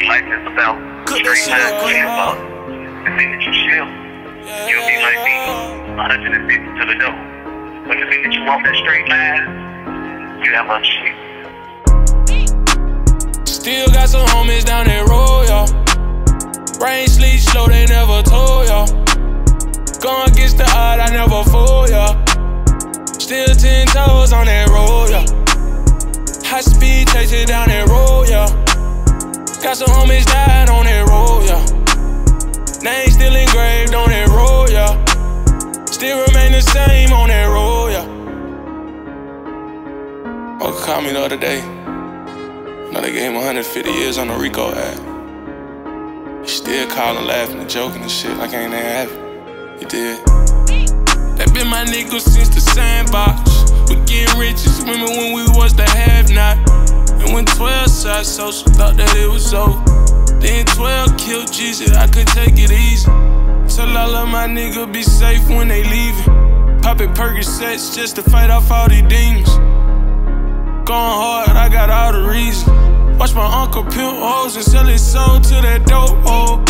think life is about straight that shit up, lines, Queen. about the thing that you feel. You'll be like me, 150 to the door. But the thing that you walk that straight line, you have a shit. Still got some homies down that road, y'all. Rain, sleet, slow, they never told y'all. Going against the odd, I never fool y'all. Still ten toes on that road, y'all. High speed chasing down that road, y'all. Got some homies died on that road, y'all. Name still engraved on that road, y'all. Still remain the same on that road, y'all. Oh, called me the other day. Know they gave him 150 years on the RICO act. He still calling, laughing, and joking and shit like ain't that happen. He did. That been my nigga since the sandbox. We getting rich as women when we was the have not. 12 social, thought that it was over. Then 12 killed Jesus, I could take it easy. Tell all of my niggas be safe when they leaving. Poppin' Percocets just to fight off all these demons. Going hard, I got all the reason. Watch my uncle pimp hoes and sell his soul to that dope hole.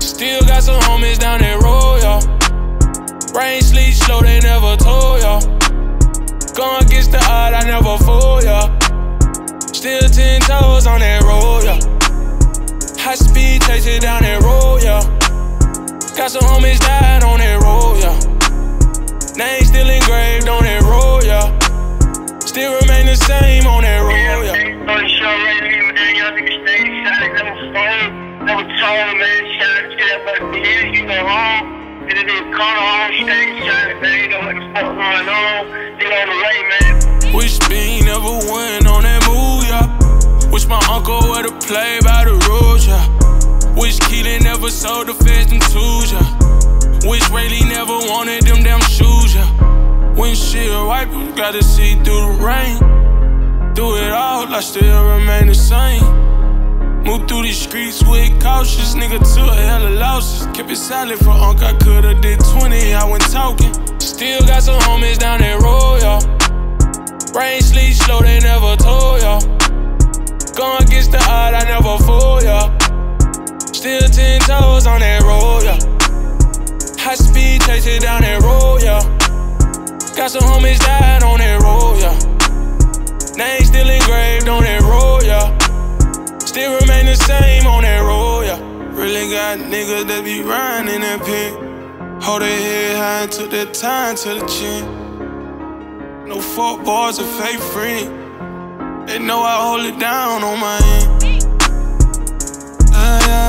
Still got some homies down that road, y'all. Rain, sleet, slow, they never told y'all. Going against the odd, I never fool. Still ten toes on that road, y'all. High speed chasing down that road, y'all. Got some homies died on that road, y'all. Name still engraved on that road, y'all. Still remain the same on that road, shot, never told, man. Wish Bean never went Wish my uncle would've by the rules, yeah. Wish Keelan never sold the feds them tools, yeah. Wish Rayleigh never wanted them damn shoes, yeah. Windshield wipers, gotta see through the rain. Through it all, I still remain the same. Move through these streets with cautious, nigga took hella losses. Kept it silent for Unc, I coulda did 20, I went talking. Still got some homies down that road, y'all. Rain, sleet, slow, they never told y'all. Going against the odd, I never fool y'all. Still ten toes on that road, y'all. High speed chasing down that road, y'all. Got some homies died on that road, y'all. Name still engraved on that road, y'all. Still remain the same on that road, y'all. Really got niggas that be riding in that pen. Hold their head high and took their time to the chin. No fuck boys or fake friend. They know I hold it down on my end. Yeah, yeah.